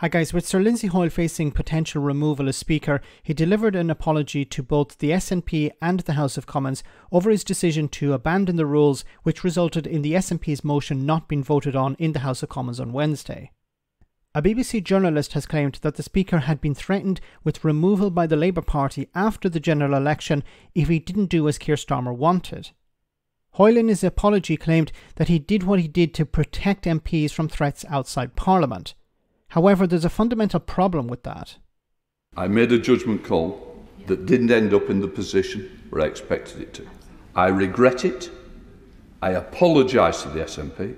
Hi guys, with Sir Lindsay Hoyle facing potential removal as Speaker, he delivered an apology to both the SNP and the House of Commons over his decision to abandon the rules which resulted in the SNP's motion not being voted on in the House of Commons on Wednesday. A BBC journalist has claimed that the Speaker had been threatened with removal by the Labour Party after the general election if he didn't do as Keir Starmer wanted. Hoyle in his apology claimed that he did what he did to protect MPs from threats outside Parliament. However, there's a fundamental problem with that. I made a judgment call that didn't end up in the position where I expected it to. I regret it. I apologise to the SNP.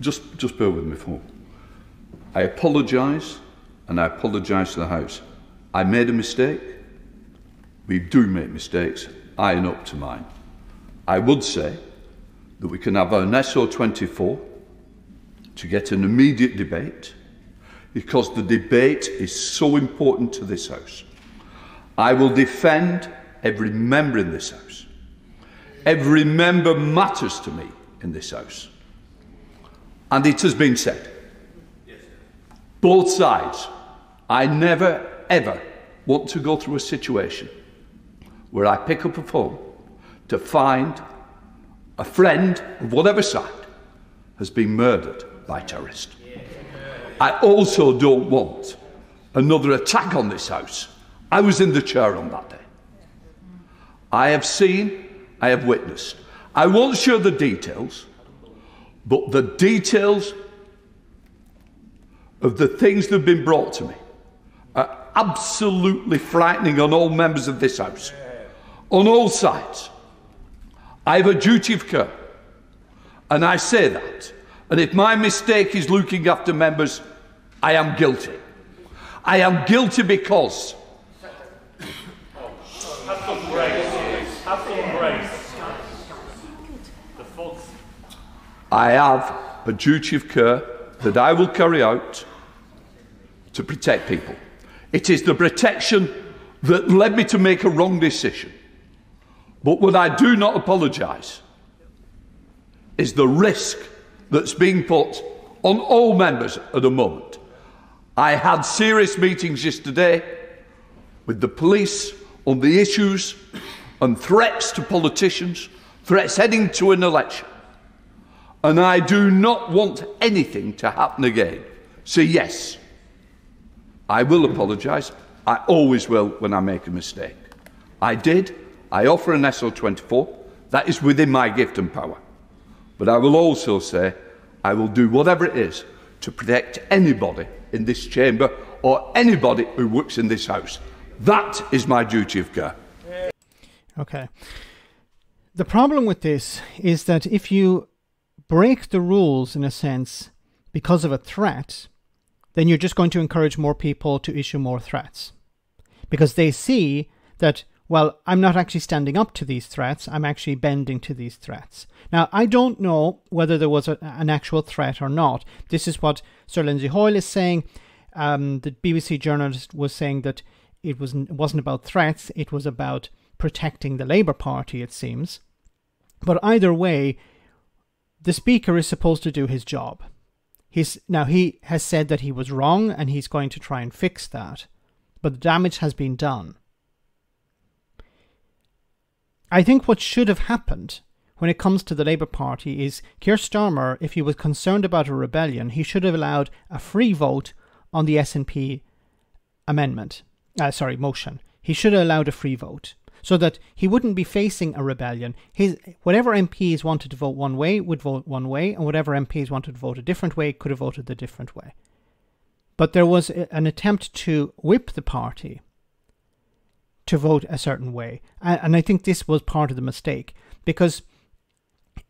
Just, just bear with me for I apologise and I apologise to the House. I made a mistake. We do make mistakes. I am up to mine. I would say that we can have an SO24 to get an immediate debate because the debate is so important to this House. I will defend every member in this House. Every member matters to me in this House. And it has been said, both sides, I never ever want to go through a situation where I pick up a phone to find a friend of whatever side has been murdered by terrorists. I also don't want another attack on this house. I was in the chair on that day. I have seen, I have witnessed. I won't share the details, but the details of the things that have been brought to me are absolutely frightening on all members of this house, on all sides. I have a duty of care, and I say that. And if my mistake is looking after members, I am guilty. I am guilty because. Have some grace. Have some grace. The I have a duty of care that I will carry out to protect people. It is the protection that led me to make a wrong decision. But what I do not apologise is the risk that's being put on all members at the moment. I had serious meetings yesterday with the police on the issues and threats to politicians, threats heading to an election. And I do not want anything to happen again. So, yes, I will apologise. I always will when I make a mistake. I did. I offer an SO24. That is within my gift and power. But I will also say I will do whatever it is to protect anybody in this chamber or anybody who works in this house. That is my duty of care. Okay. The problem with this is that if you break the rules in a sense because of a threat, then you're just going to encourage more people to issue more threats. Because they see that well, I'm not actually standing up to these threats, I'm actually bending to these threats. Now, I don't know whether there was a, an actual threat or not. This is what Sir Lindsay Hoyle is saying. Um, the BBC journalist was saying that it, was, it wasn't about threats, it was about protecting the Labour Party, it seems. But either way, the Speaker is supposed to do his job. He's, now, he has said that he was wrong and he's going to try and fix that. But the damage has been done. I think what should have happened when it comes to the Labour Party is Keir Starmer, if he was concerned about a rebellion, he should have allowed a free vote on the SNP amendment. Uh, sorry, motion. He should have allowed a free vote so that he wouldn't be facing a rebellion. His whatever MPs wanted to vote one way would vote one way, and whatever MPs wanted to vote a different way could have voted the different way. But there was an attempt to whip the party to vote a certain way. And I think this was part of the mistake because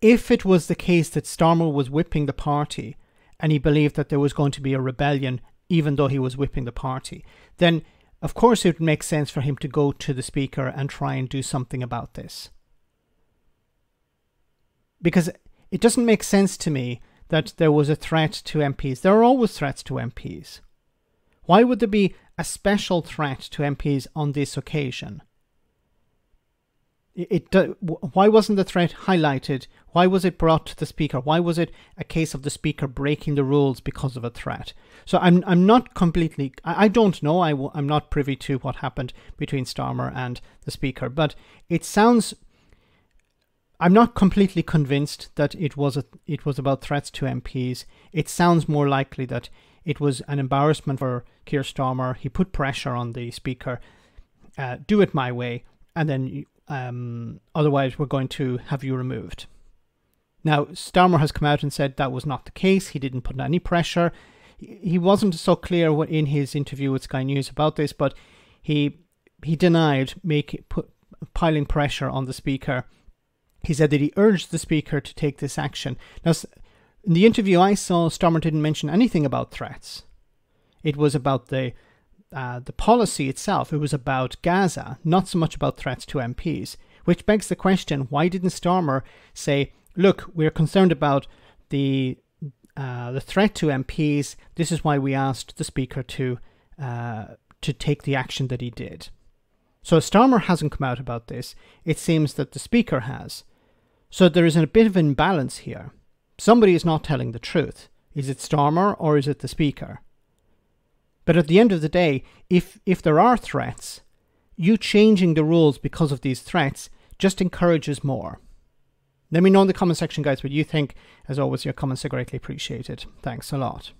if it was the case that Starmer was whipping the party and he believed that there was going to be a rebellion even though he was whipping the party, then of course it would make sense for him to go to the speaker and try and do something about this. Because it doesn't make sense to me that there was a threat to MPs. There are always threats to MPs. Why would there be a special threat to MPs on this occasion? It, it why wasn't the threat highlighted? Why was it brought to the speaker? Why was it a case of the speaker breaking the rules because of a threat? So I'm I'm not completely I, I don't know I w- I'm not privy to what happened between Starmer and the speaker, but it sounds I'm not completely convinced that it was a, it was about threats to MPs. It sounds more likely that it was an embarrassment for Keir Starmer. He put pressure on the speaker, uh, do it my way, and then um, otherwise we're going to have you removed. Now Starmer has come out and said that was not the case. He didn't put any pressure. He wasn't so clear what in his interview with Sky News about this, but he he denied make put, piling pressure on the speaker he said that he urged the Speaker to take this action. Now, in the interview I saw, Starmer didn't mention anything about threats. It was about the uh, the policy itself. It was about Gaza, not so much about threats to MPs. Which begs the question: Why didn't Starmer say, "Look, we're concerned about the uh, the threat to MPs. This is why we asked the Speaker to uh, to take the action that he did." So Starmer hasn't come out about this. It seems that the Speaker has. So there is a bit of imbalance here. Somebody is not telling the truth. Is it Starmer or is it the Speaker? But at the end of the day, if, if there are threats, you changing the rules because of these threats just encourages more. Let me know in the comment section, guys, what you think. As always, your comments are greatly appreciated. Thanks a lot.